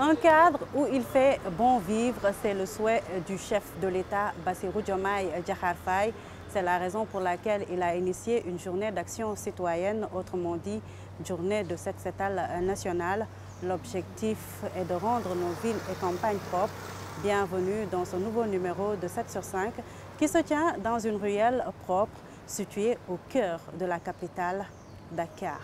Un cadre où il fait bon vivre, c'est le souhait du chef de l'État, Bassirou Diomaye Diakhar Faye. C'est la raison pour laquelle il a initié une journée d'action citoyenne, autrement dit, journée de cette cétale nationale. L'objectif est de rendre nos villes et campagnes propres. Bienvenue dans ce nouveau numéro de 7 sur 5 qui se tient dans une ruelle propre située au cœur de la capitale, Dakar.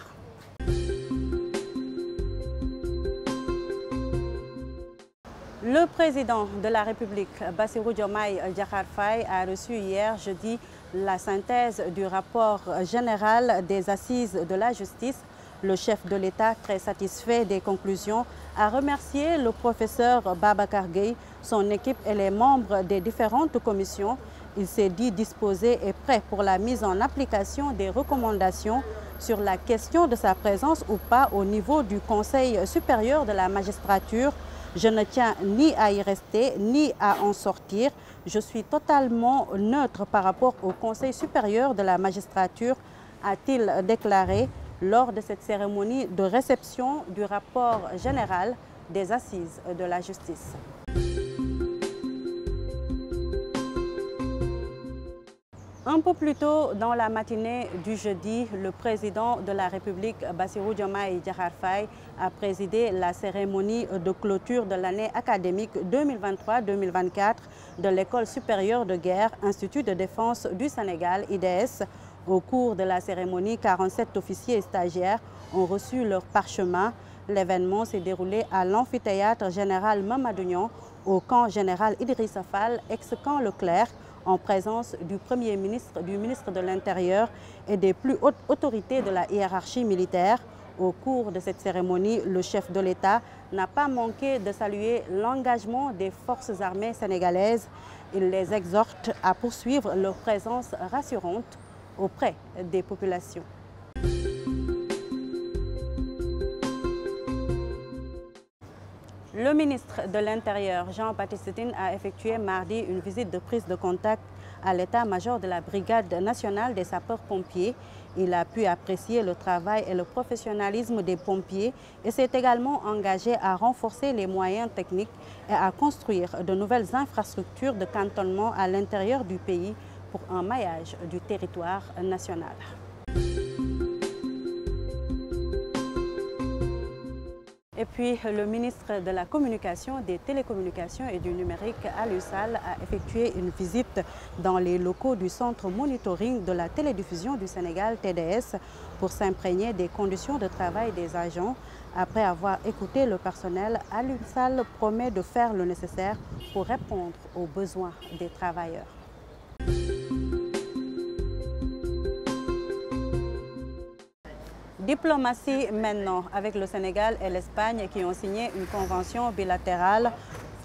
Le président de la République, Bassirou Diomaye Diakhar Faye, a reçu hier jeudi la synthèse du rapport général des assises de la justice. Le chef de l'État, très satisfait des conclusions, a remercié le professeur Babacar Gueye, son équipe et les membres des différentes commissions. Il s'est dit disposé et prêt pour la mise en application des recommandations sur la question de sa présence ou pas au niveau du Conseil supérieur de la magistrature je ne tiens ni à y rester, ni à en sortir. Je suis totalement neutre par rapport au Conseil supérieur de la magistrature, a-t-il déclaré lors de cette cérémonie de réception du rapport général des assises de la justice. Un peu plus tôt dans la matinée du jeudi, le président de la République, Bassirou Diomaye Faye, a présidé la cérémonie de clôture de l'année académique 2023-2024 de l'École supérieure de guerre, Institut de défense du Sénégal, IDS. Au cours de la cérémonie, 47 officiers et stagiaires ont reçu leur parchemin. L'événement s'est déroulé à l'amphithéâtre général Mamadougnon, au camp général Idrissa Fall, ex-camp Leclerc, en présence du Premier ministre, du ministre de l'Intérieur et des plus hautes autorités de la hiérarchie militaire. Au cours de cette cérémonie, le chef de l'État n'a pas manqué de saluer l'engagement des forces armées sénégalaises. Il les exhorte à poursuivre leur présence rassurante auprès des populations. Le ministre de l'Intérieur, Jean-Baptiste a effectué mardi une visite de prise de contact à l'état-major de la Brigade nationale des sapeurs-pompiers. Il a pu apprécier le travail et le professionnalisme des pompiers et s'est également engagé à renforcer les moyens techniques et à construire de nouvelles infrastructures de cantonnement à l'intérieur du pays pour un maillage du territoire national. Et puis, le ministre de la Communication, des Télécommunications et du Numérique, à l'USAL, a effectué une visite dans les locaux du Centre Monitoring de la Télédiffusion du Sénégal, TDS, pour s'imprégner des conditions de travail des agents. Après avoir écouté le personnel, l'USAL promet de faire le nécessaire pour répondre aux besoins des travailleurs. Diplomatie maintenant avec le Sénégal et l'Espagne qui ont signé une convention bilatérale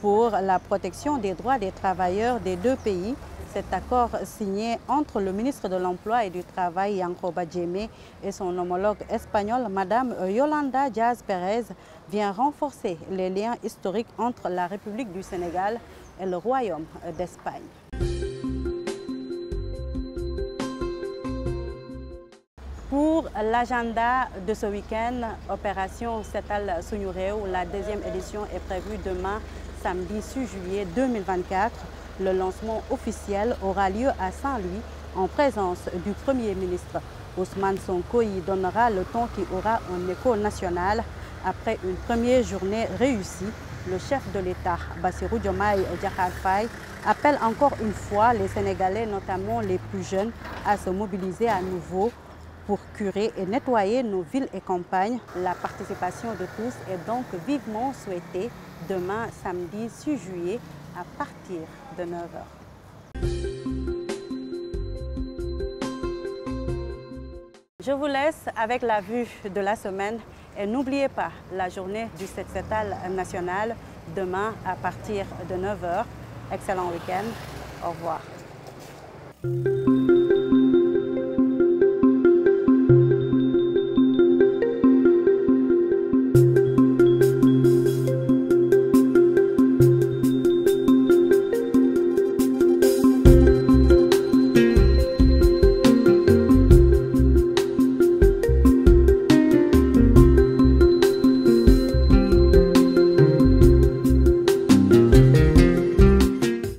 pour la protection des droits des travailleurs des deux pays. Cet accord signé entre le ministre de l'Emploi et du Travail, Yanko Djemé, et son homologue espagnol, Madame Yolanda Diaz Pérez, vient renforcer les liens historiques entre la République du Sénégal et le Royaume d'Espagne. L'agenda de ce week-end, opération Setal Sunyureu, la deuxième édition est prévue demain, samedi 6 juillet 2024. Le lancement officiel aura lieu à Saint-Louis en présence du Premier ministre. Ousmane Sonko y donnera le ton qui aura un écho national. Après une première journée réussie, le chef de l'État, Bassirou Diomaye Diakhar Faye, appelle encore une fois les Sénégalais, notamment les plus jeunes, à se mobiliser à nouveau pour curer et nettoyer nos villes et campagnes. La participation de tous est donc vivement souhaitée demain, samedi 6 juillet, à partir de 9h. Je vous laisse avec la vue de la semaine et n'oubliez pas la journée du Setsetal national demain à partir de 9h. Excellent week-end. Au revoir.